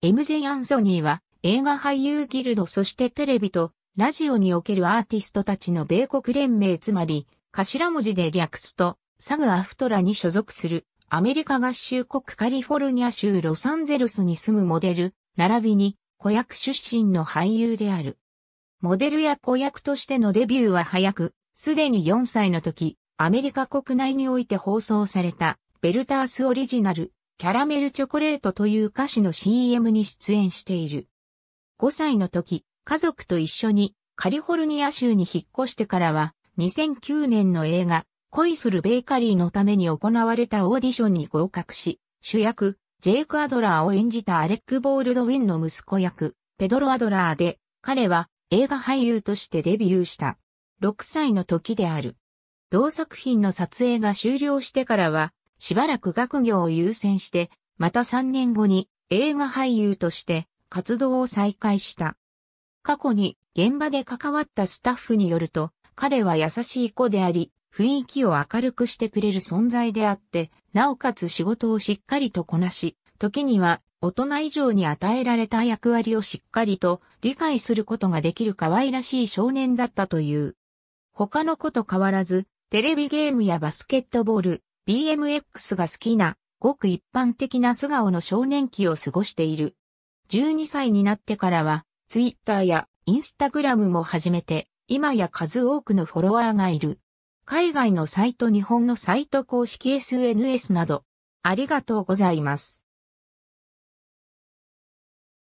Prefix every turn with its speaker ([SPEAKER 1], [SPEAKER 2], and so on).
[SPEAKER 1] MJ アンソニーは映画俳優ギルドそしてテレビとラジオにおけるアーティストたちの米国連盟つまり頭文字で略すとサグアフトラに所属するアメリカ合衆国カリフォルニア州ロサンゼルスに住むモデル、並びに子役出身の俳優である。モデルや子役としてのデビューは早く、すでに4歳の時、アメリカ国内において放送されたベルタースオリジナル、キャラメルチョコレートという歌詞の CM に出演している。5歳の時、家族と一緒にカリフォルニア州に引っ越してからは、2009年の映画、恋するベーカリーのために行われたオーディションに合格し、主役、ジェイク・アドラーを演じたアレック・ボールドウィンの息子役、ペドロ・アドラーで、彼は映画俳優としてデビューした。6歳の時である。同作品の撮影が終了してからは、しばらく学業を優先して、また3年後に映画俳優として活動を再開した。過去に現場で関わったスタッフによると、彼は優しい子であり、雰囲気を明るくしてくれる存在であって、なおかつ仕事をしっかりとこなし、時には大人以上に与えられた役割をしっかりと理解することができる可愛らしい少年だったという。他の子と変わらず、テレビゲームやバスケットボール、BMX が好きな、ごく一般的な素顔の少年期を過ごしている。12歳になってからは、ツイッターやインスタグラムも始めて、今や数多くのフォロワーがいる。海外のサイト日本のサイト公式 SNS など、ありがとうございます。